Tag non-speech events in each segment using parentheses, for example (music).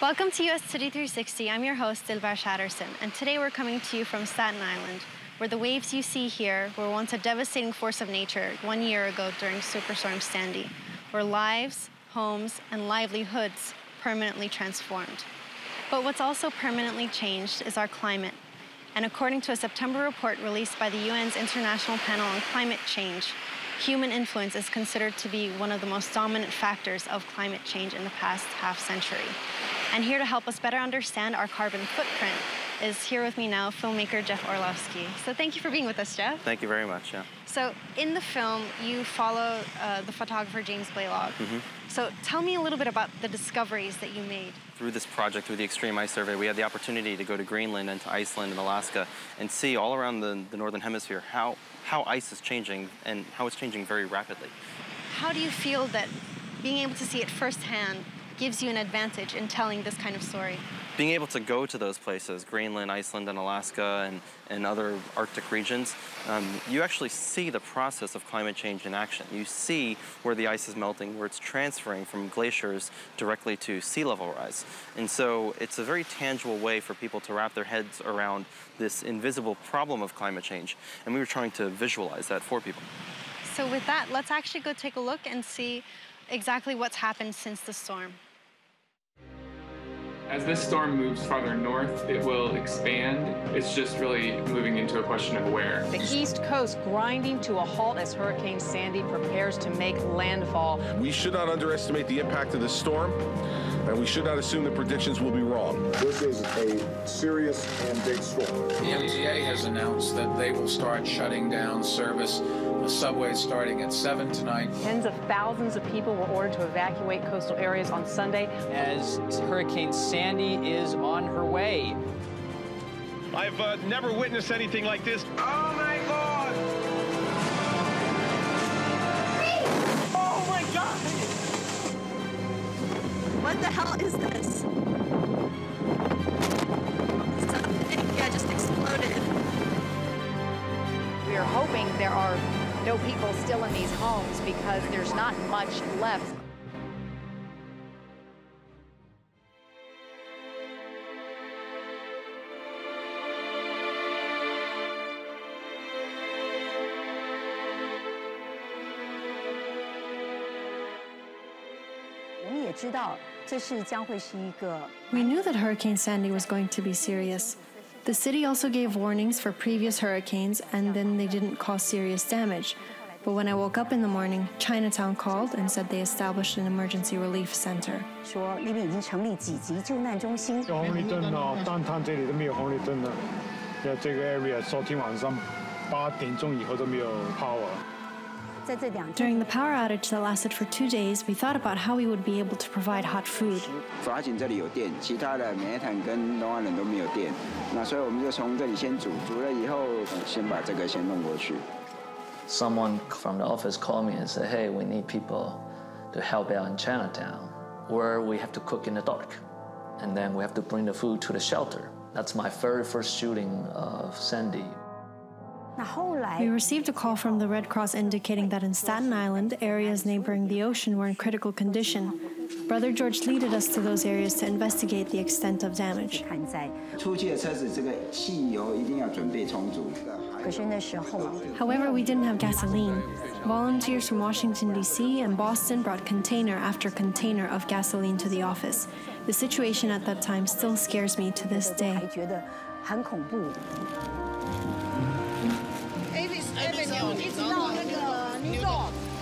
Welcome to US Tzu Chi 360. I'm your host, Dilbar Shatterson, and today we're coming to you from Staten Island, where the waves you see here were once a devastating force of nature one year ago during Superstorm Sandy, where lives, homes, and livelihoods permanently transformed. But what's also permanently changed is our climate. And according to a September report released by the UN's International Panel on Climate Change, human influence is considered to be one of the most dominant factors of climate change in the past half century. And here to help us better understand our carbon footprint is here with me now filmmaker Jeff Orlowski. So thank you for being with us, Jeff. Thank you very much, yeah. So in the film, you follow uh, the photographer James Balog. Mm -hmm. So tell me a little bit about the discoveries that you made. Through this project, through the Extreme Ice Survey, we had the opportunity to go to Greenland and to Iceland and Alaska and see all around the, the Northern Hemisphere how, how ice is changing and how it's changing very rapidly. How do you feel that being able to see it firsthand gives you an advantage in telling this kind of story? Being able to go to those places, Greenland, Iceland, and Alaska, and, and other Arctic regions, um, you actually see the process of climate change in action. You see where the ice is melting, where it's transferring from glaciers directly to sea level rise. And so it's a very tangible way for people to wrap their heads around this invisible problem of climate change. And we were trying to visualize that for people. So with that, let's actually go take a look and see exactly what's happened since the storm. As this storm moves farther north, it will expand. It's just really moving into a question of where. The East Coast grinding to a halt as Hurricane Sandy prepares to make landfall. We should not underestimate the impact of this storm, and we should not assume the predictions will be wrong. This is a serious and big storm. The MTA has announced that they will start shutting down service the subway starting at 7 tonight. Tens of thousands of people were ordered to evacuate coastal areas on Sunday. As Hurricane Sandy is on her way. I've uh, never witnessed anything like this. Oh, What the hell is this? Something, yeah, just exploded. We are hoping there are no people still in these homes because there's not much left. We knew that Hurricane Sandy was going to be serious. The city also gave warnings for previous hurricanes, and then they didn't cause serious damage. But when I woke up in the morning, Chinatown called and said they established an emergency relief center. 说那边已经成立几级救难中心。有红绿灯哦，但它这里都没有红绿灯了。在这个 area，昨天晚上八点钟以后都没有 power。during the power outage that lasted for two days, we thought about how we would be able to provide hot food. Someone from the office called me and said, hey, we need people to help out in Chinatown, where we have to cook in the dark. And then we have to bring the food to the shelter. That's my very first shooting of Sandy. We received a call from the Red Cross indicating that in Staten Island, areas neighboring the ocean were in critical condition. Brother George leaded us to those areas to investigate the extent of damage. However, we didn't have gasoline. Volunteers from Washington, D.C. and Boston brought container after container of gasoline to the office. The situation at that time still scares me to this day.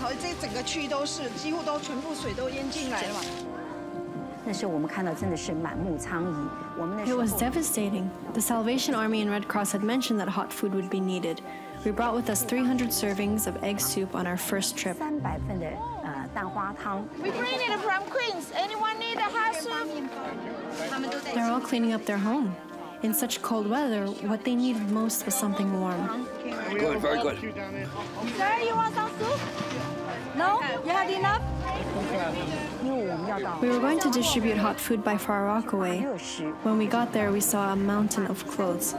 诺，好，这整个区都是，几乎都全部水都淹进来了嘛。It was devastating. The Salvation Army and Red Cross had mentioned that hot food would be needed. We brought with us 300 servings of egg soup on our first trip. We bring it from Queens. Anyone need a hot soup? They're all cleaning up their home. In such cold weather, what they needed most was something warm. Good, very good. Sir, you want some soup? No? You had enough? We were going to distribute hot food by Far Rockaway. When we got there, we saw a mountain of clothes.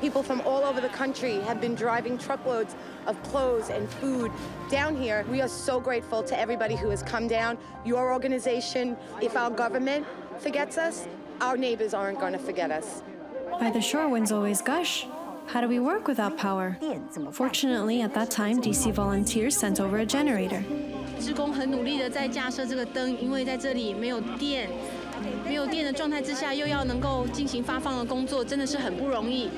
People from all over the country have been driving truckloads of clothes and food down here. We are so grateful to everybody who has come down. Your organization, if our government forgets us, our neighbors aren't going to forget us. By the shore winds always gush. How do we work without power? Fortunately, at that time, DC volunteers sent over a generator. 职工很努力的在架设这个灯，因为在这里没有电，没有电的状态之下，又要能够进行发放的工作，真的是很不容易。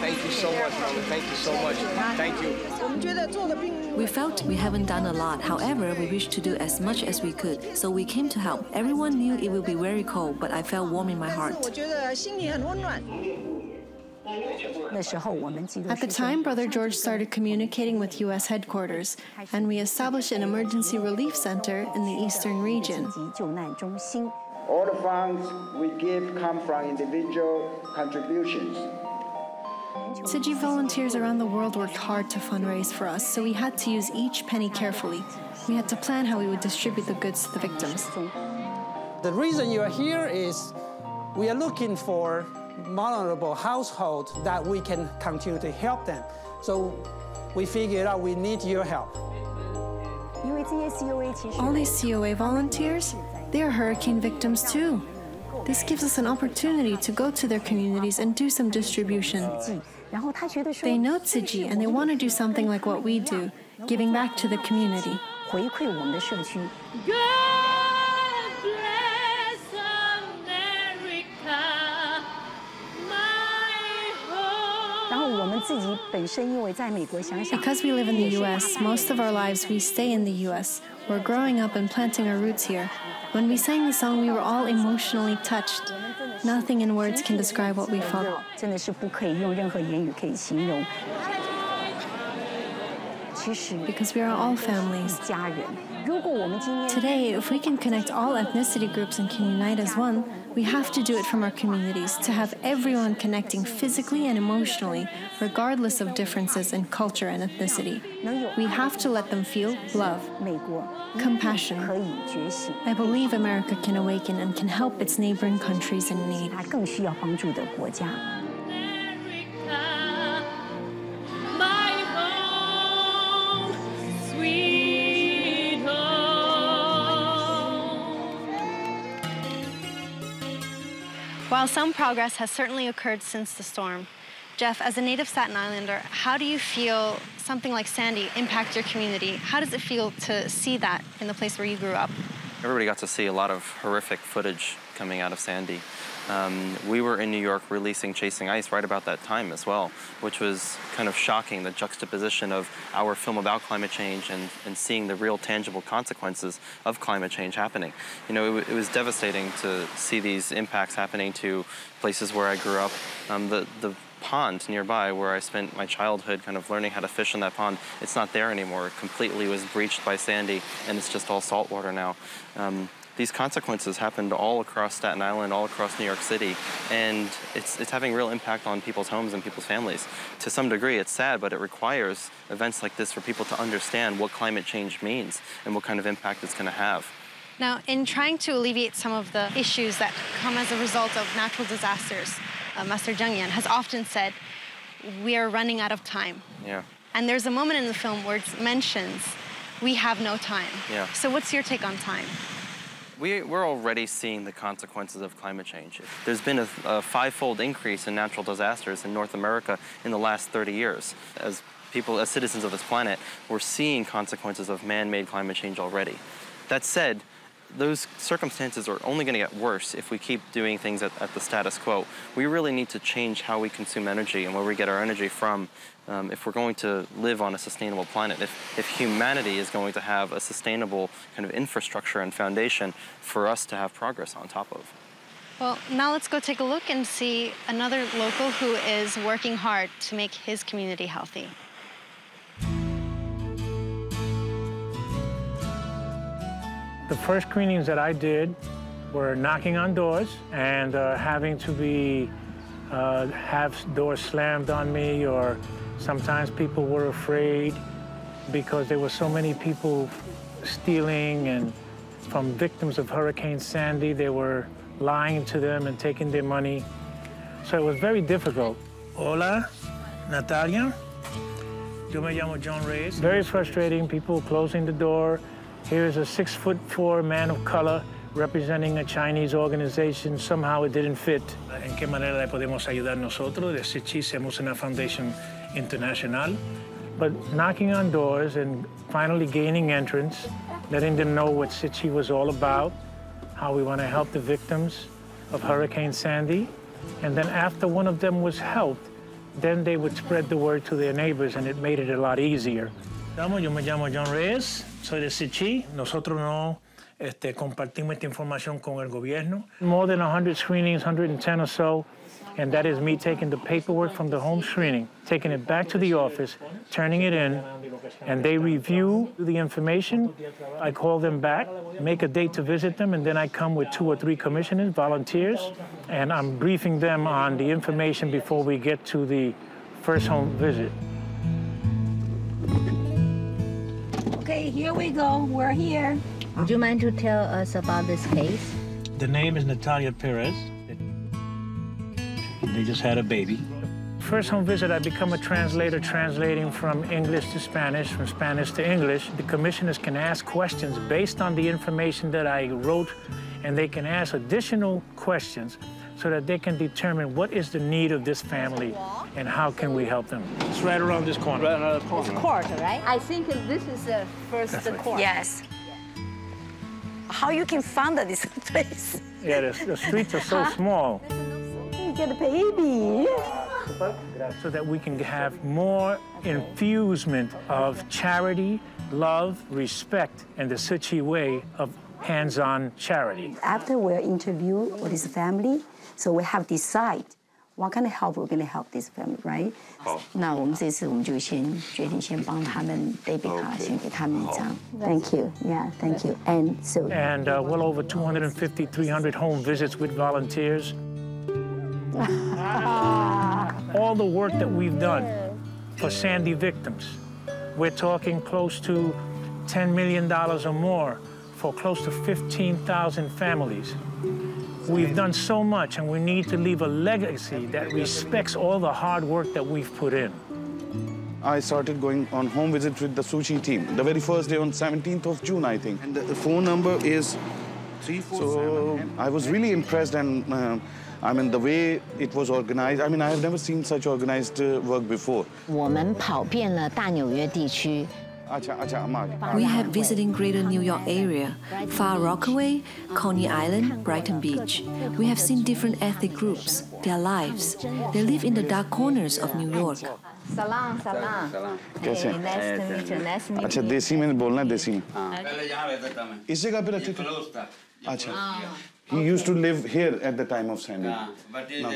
Thank you so much, Mama. Thank you so much. Thank you. 我们觉得做的并 We felt we haven't done a lot. However, we wished to do as much as we could, so we came to help. Everyone knew it would be very cold, but I felt warm in my 我 heart. At the time, Brother George started communicating with U.S. headquarters, and we established an emergency relief center in the eastern region. All the funds we give come from individual contributions. Tzu Chi volunteers around the world worked hard to fundraise for us, so we had to use each penny carefully. We had to plan how we would distribute the goods to the victims. The reason you are here is we are looking for vulnerable households that we can continue to help them. So we figured out we need your help. All these COA volunteers, they are hurricane victims too. This gives us an opportunity to go to their communities and do some distribution. They know Tzu Chi, and they want to do something like what we do, giving back to the community. Good! Because we live in the US, most of our lives we stay in the US. We're growing up and planting our roots here. When we sang the song, we were all emotionally touched. Nothing in words can describe what we felt because we are all families. Today, if we can connect all ethnicity groups and can unite as one, we have to do it from our communities to have everyone connecting physically and emotionally, regardless of differences in culture and ethnicity. We have to let them feel love, compassion. I believe America can awaken and can help its neighboring countries in need. While some progress has certainly occurred since the storm, Jeff, as a native Staten Islander, how do you feel something like Sandy impact your community? How does it feel to see that in the place where you grew up? Everybody got to see a lot of horrific footage coming out of Sandy. Um, we were in New York releasing Chasing Ice right about that time as well, which was kind of shocking the juxtaposition of our film about climate change and, and seeing the real tangible consequences of climate change happening. You know, it, it was devastating to see these impacts happening to places where I grew up. Um, the, the pond nearby where I spent my childhood kind of learning how to fish in that pond, it's not there anymore. It completely was breached by Sandy and it's just all salt water now. Um, these consequences happened all across Staten Island, all across New York City, and it's, it's having real impact on people's homes and people's families. To some degree, it's sad, but it requires events like this for people to understand what climate change means and what kind of impact it's going to have. Now, in trying to alleviate some of the issues that come as a result of natural disasters, uh, Master Cheng Yen has often said, we are running out of time. Yeah. And there's a moment in the film where it mentions, we have no time. Yeah. So what's your take on time? We, we're already seeing the consequences of climate change. There's been a, a five-fold increase in natural disasters in North America in the last 30 years. As people, as citizens of this planet, we're seeing consequences of man-made climate change already. That said, those circumstances are only going to get worse if we keep doing things at, at, the status quo. We really need to change how we consume energy and where we get our energy from um, if we're going to live on a sustainable planet. If, if humanity is going to have a sustainable kind of infrastructure and foundation for us to have progress on top of. Well, now let's go take a look and see another local who is working hard to make his community healthy. The first cleanings that I did were knocking on doors and uh, having to be uh, have doors slammed on me, or sometimes people were afraid because there were so many people stealing and from victims of Hurricane Sandy, they were lying to them and taking their money. So it was very difficult. Hola, Natalia. Yo me llamo John Reyes. Very frustrating, people closing the door. Here's a six foot four man of color representing a Chinese organization. Somehow it didn't fit. ¿En qué manera le podemos ayudar nosotros? De Tzu Chi somos una foundation internacional. But knocking on doors and finally gaining entrance, letting them know what Tzu Chi was all about, how we want to help the victims of Hurricane Sandy. And then after one of them was helped, then they would spread the word to their neighbors and it made it a lot easier. Yo me llamo John Reyes, soy de Tzu Chi. Nosotros no este, compartimos esta información con el gobierno. More than 100 screenings, 110 or so, and that is me taking the paperwork from the home screening, taking it back to the office, turning it in, and they review the information. I call them back, make a date to visit them, and then I come with two or three commissioners, volunteers, and I'm briefing them on the information before we get to the first home visit. Okay, here we go. We're here. Would you mind to tell us about this case? The name is Natalia Perez. They just had a baby. First home visit, I become a translator, translating from English to Spanish, from Spanish to English. The commissioners can ask questions based on the information that I wrote, and they can ask additional questions so that they can determine what is the need of this family and how can we help them. It's right around this corner. Right around the corner. It's court, right? I think this is the first That's right. court. Yes. How you can find this (laughs) place? Yeah, the, the streets are so Huh? small. You get a baby. so that we can have more infusement of charity, love, respect, and the Tzu Chi way of hands-on charity. After we interview with this family, so we have decide what kind of help we're going to help this family, right? 好。那我们这次我们就先决定先帮他们 debit 卡先给他们一张。Thank you. Yeah, thank you. And so. And uh, well over 250, 300 home visits with volunteers. (laughs) All the work that we've done for Sandy victims. We're talking close to $10 million or more for close to 15,000 families. We've done so much, and we need to leave a legacy that respects all the hard work that we've put in. I started going on home visit with the Tzu Chi team, the very first day on 17th of June, I think. And the phone number is so I was really impressed and uh, I mean the way it was organized. I mean I have never seen such organized uh, work before. 我们跑遍了大纽约地区，Acha, acha, Amag. We have visiting greater New York area, Far Rockaway, Coney Island, Brighton Beach. We have seen different ethnic groups, their lives. They live in the dark corners of New York. Salam, salam. कैसे Hey, nice to meet you. Nice to meet अच्छा you. देसी में बोलना है देसी में इस जगह पे रहते थे अच्छा he used to live here at the time of Sandy but No.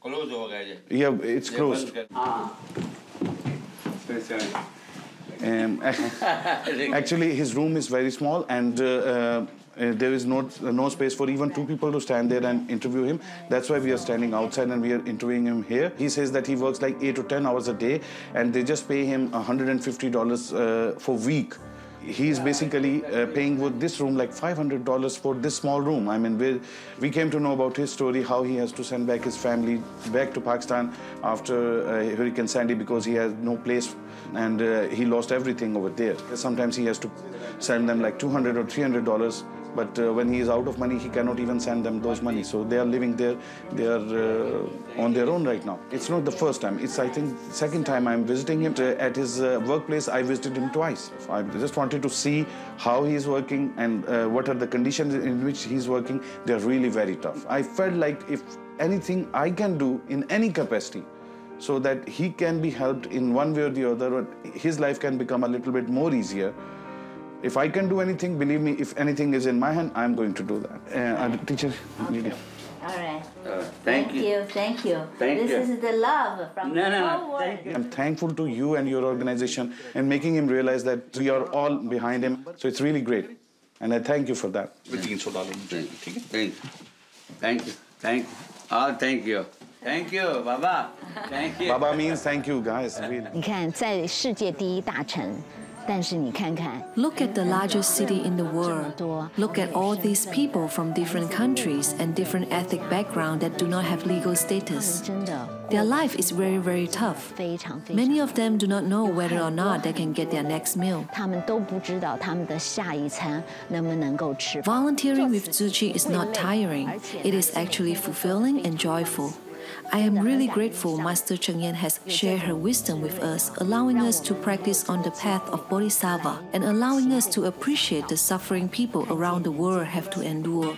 close हो गया yeah it's closed Um, (laughs) actually, his room is very small, and uh, uh, there is no no space for even two people to stand there and interview him. That's why we are standing outside and we are interviewing him here. He says that he works like eight to ten hours a day, and they just pay him 150 dollars uh, for week. He's basically uh, paying with this room like $500 for this small room. I mean, we, we came to know about his story, how he has to send back his family back to Pakistan after uh, Hurricane Sandy because he has no place and uh, he lost everything over there. Sometimes he has to send them like 200 or 300 dollars but uh, when he is out of money he cannot even send them those money. So they are living there they are uh, on their own right now. It's not the first time. It's i think second time i'm visiting him. Uh, at his uh, workplace i visited him twice. I just wanted to see how he is working and what are the conditions in which he's working. They're really very tough. I felt like if anything i can do in any capacity so that he can be helped in one way or the other his life can become a little bit more easier if I can do anything, believe me, if anything is in my hand, I'm going to do that. Uh, teacher, Lydia. All right. thank you. Thank you. Thank this you. is the love from No, no, the no. whole world. I'm thankful to you and your organization and making him realize that we are all behind him. So it's really great. And I thank you for that. Thank you. Thank you. Thank you. Thank you. Oh, thank you. Thank you, Baba. Thank you. Baba means thank you, guys. Really. 你看，在世界第一大城， Look at the largest city in the world. Look at all these people from different countries and different ethnic background that do not have legal status. Their life is very, very tough. Many of them do not know whether or not they can get their next meal. Volunteering with Tzu Chi is not tiring. It is actually fulfilling and joyful. I am really grateful Master Cheng Yen has shared her wisdom with us, allowing us to practice on the path of Bodhisattva and allowing us to appreciate the suffering people around the world have to endure.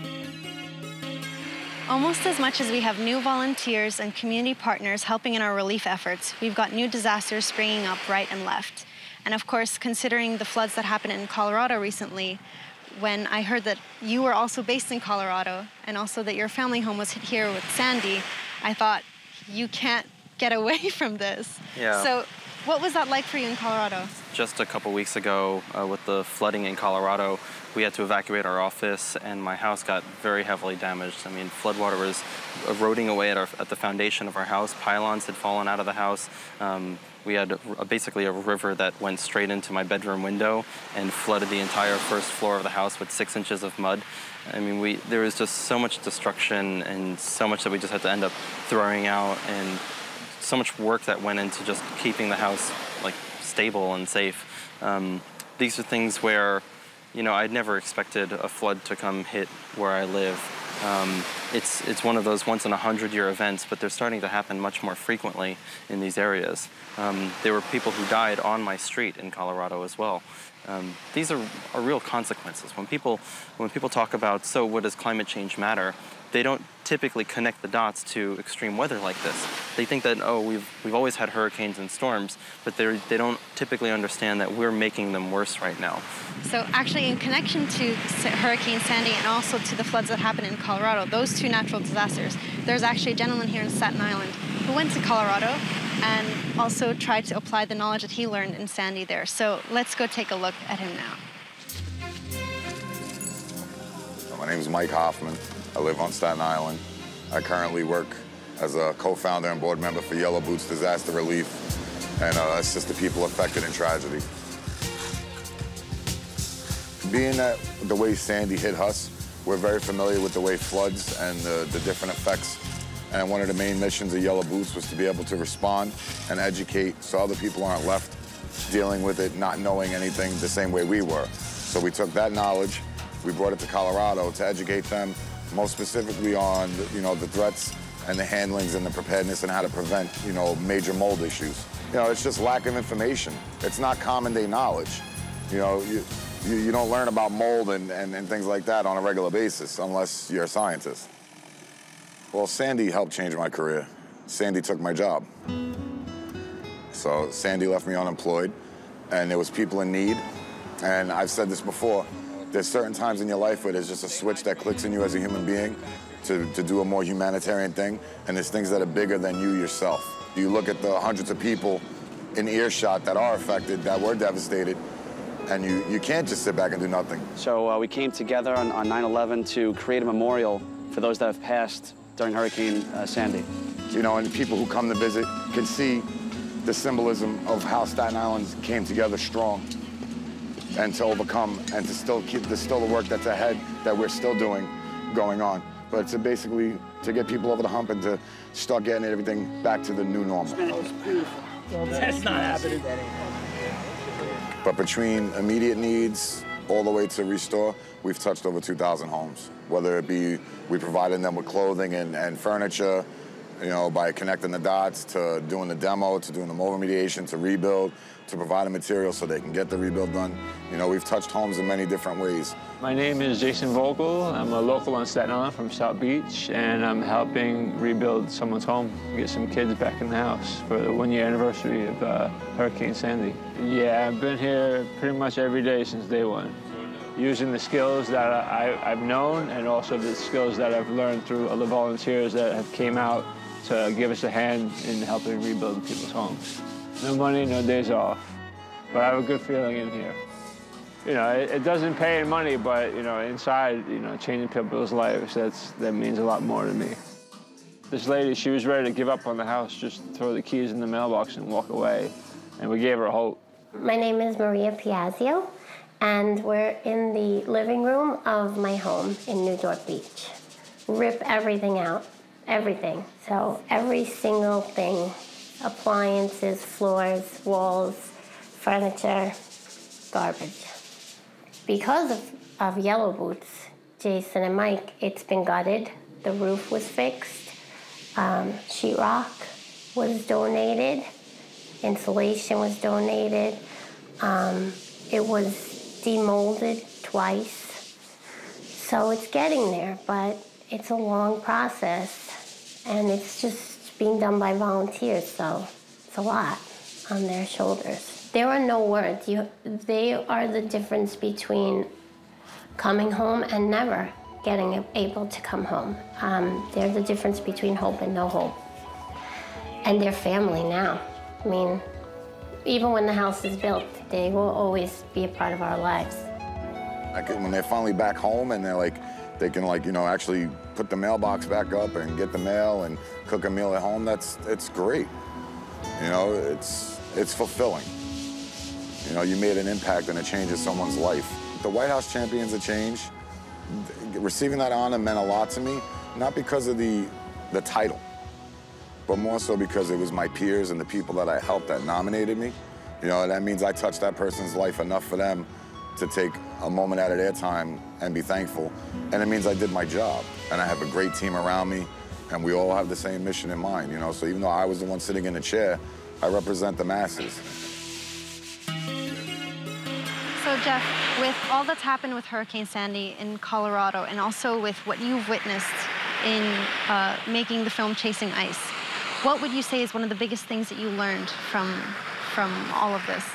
Almost as much as we have new volunteers and community partners helping in our relief efforts, we've got new disasters springing up right and left. And of course, considering the floods that happened in Colorado recently, when I heard that you were also based in Colorado and also that your family home was hit here with Sandy, I thought, you can't get away (laughs) from this. Yeah. So what was that like for you in Colorado? Just a couple weeks ago, uh, with the flooding in Colorado, we had to evacuate our office, and my house got very heavily damaged. I mean, floodwater was eroding away at, our, at the foundation of our house. Pylons had fallen out of the house. Um, we had a, basically a river that went straight into my bedroom window and flooded the entire first floor of the house with six inches of mud. I mean, we there was just so much destruction and so much that we just had to end up throwing out, and so much work that went into just keeping the house like stable and safe. Um, these are things where, you know, I'd never expected a flood to come hit where I live. Um, it's, it's one of those once in a hundred year events, but they're starting to happen much more frequently in these areas. Um, there were people who died on my street in Colorado as well. Um, these are, are real consequences. When people, when people talk about, so what does climate change matter? They don't typically connect the dots to extreme weather like this. They think that, oh, we've, we've always had hurricanes and storms, but they don't typically understand that we're making them worse right now. So actually in connection to Hurricane Sandy and also to the floods that happened in Colorado, those two natural disasters, there's actually a gentleman here in Staten Island who went to Colorado and also tried to apply the knowledge that he learned in Sandy there. So let's go take a look at him now. My name is Mike Hoffman. I live on Staten Island. I currently work as a co-founder and board member for Yellow Boots Disaster Relief and uh, assist the people affected in tragedy. Being that the way Sandy hit us, we're very familiar with the way floods and the, the different effects and one of the main missions of Yellow Boots was to be able to respond and educate so other people aren't left dealing with it, not knowing anything the same way we were. So we took that knowledge, we brought it to Colorado to educate them, most specifically on you know the threats and the handlings and the preparedness and how to prevent you know major mold issues. You know, it's just lack of information. It's not common day knowledge. You know, you, you, you don't learn about mold and, and, and things like that on a regular basis unless you're a scientist. Well, Sandy helped change my career. Sandy took my job. So Sandy left me unemployed, and there was people in need. And I've said this before, there's certain times in your life where there's just a switch that clicks in you as a human being to, to do a more humanitarian thing, and there's things that are bigger than you yourself. You look at the hundreds of people in earshot that are affected, that were devastated, and you, you can't just sit back and do nothing. So uh, we came together on 9-11 to create a memorial for those that have passed during Hurricane uh, Sandy. You know, and people who come to visit can see the symbolism of how Staten Island came together strong and to overcome and to still keep, there's still the work that's ahead that we're still doing going on. But to basically, to get people over the hump and to start getting everything back to the new normal. That's not happening. But between immediate needs all the way to restore, we've touched over 2,000 homes. Whether it be we provided them with clothing and, and furniture, you know, by connecting the dots to doing the demo, to doing the mold remediation, to rebuild, to providing material so they can get the rebuild done. You know, we've touched homes in many different ways. My name is Jason Vogel. I'm a local on Staten Island from South Beach, and I'm helping rebuild someone's home, get some kids back in the house for the one-year anniversary of uh, Hurricane Sandy. Yeah, I've been here pretty much every day since day one using the skills that I, have known and also the skills that I've learned through other volunteers that have came out to give us a hand in helping rebuild people's homes. No money, no days off, but I have a good feeling in here. You know, it, it doesn't pay in money, but, you know, inside, you know, changing people's lives, that's, that means a lot more to me. This lady, she was ready to give up on the house, just throw the keys in the mailbox and walk away. And we gave her hope. My name is Maria Piazzio, and we're in the living room of my home in New Dorp Beach. Rip everything out, everything. So every single thing, appliances, floors, walls, furniture, garbage. Because of, of Yellow Boots, Jason and Mike, it's been gutted. The roof was fixed. Um, sheetrock was donated. Insulation was donated. Um, it was demolded twice. So it's getting there, but it's a long process and it's just being done by volunteers, so it's a lot on their shoulders. There are no words. You, they are the difference between coming home and never getting able to come home. Um, they're the difference between hope and no hope. And they're family now. I mean, even when the house is built, they will always be a part of our lives. Like when they're finally back home and they're like, they can like, you know, actually put the mailbox back up and get the mail and cook a meal at home, that's, it's great. You know, it's, it's fulfilling. You know, you made an impact and it changes someone's life. The White House Champions of Change, receiving that honor meant a lot to me, not because of the, the title, but more so because it was my peers and the people that I helped that nominated me. You know, that means I touched that person's life enough for them to take a moment out of their time and be thankful. And it means I did my job. And I have a great team around me, and we all have the same mission in mind, you know? So even though I was the one sitting in the chair, I represent the masses. So, Jeff, with all that's happened with Hurricane Sandy in Colorado and also with what you've witnessed in uh, making the film Chasing Ice, what would you say is one of the biggest things that you learned from, from all of this?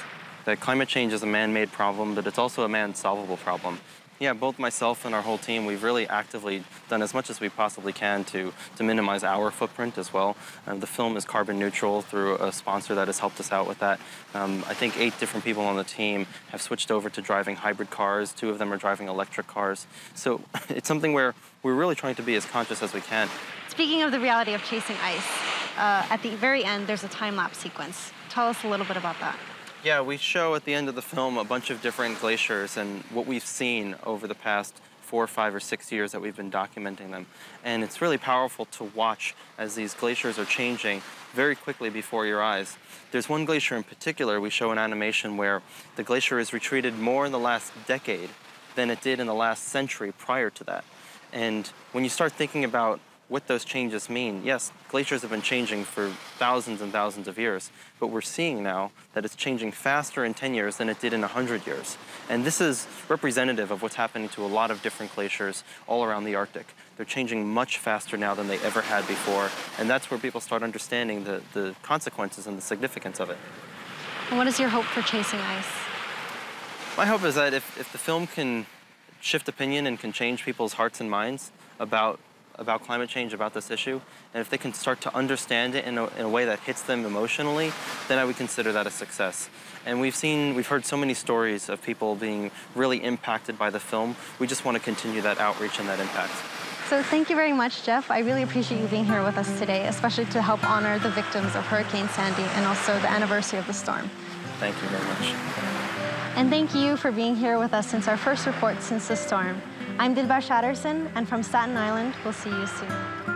That climate change is a man-made problem, but it's also a man-solvable problem. Yeah, both myself and our whole team, we've really actively done as much as we possibly can to, to minimize our footprint as well. Um, the film is carbon neutral through a sponsor that has helped us out with that. Um, I think eight different people on the team have switched over to driving hybrid cars. Two of them are driving electric cars. So (laughs) it's something where we're really trying to be as conscious as we can. Speaking of the reality of chasing ice, uh, at the very end, there's a time-lapse sequence. Tell us a little bit about that. Yeah, we show at the end of the film a bunch of different glaciers and what we've seen over the past four, five, or six years that we've been documenting them. And it's really powerful to watch as these glaciers are changing very quickly before your eyes. There's one glacier in particular, we show an animation where the glacier has retreated more in the last decade than it did in the last century prior to that. And when you start thinking about what those changes mean. Yes, glaciers have been changing for thousands and thousands of years, but we're seeing now that it's changing faster in 10 years than it did in 100 years. And this is representative of what's happening to a lot of different glaciers all around the Arctic. They're changing much faster now than they ever had before, and that's where people start understanding the, the consequences and the significance of it. And what is your hope for Chasing Ice? My hope is that if, if the film can shift opinion and can change people's hearts and minds about about climate change, about this issue, and if they can start to understand it in a, in a, way that hits them emotionally, then I would consider that a success. And we've seen, we've heard so many stories of people being really impacted by the film. We just want to continue that outreach and that impact. So thank you very much, Jeff. I really appreciate you being here with us today, especially to help honor the victims of Hurricane Sandy and also the anniversary of the storm. Thank you very much. And thank you for being here with us since our first report since the storm. I'm Dilbar Shatterson, and from Staten Island, we'll see you soon.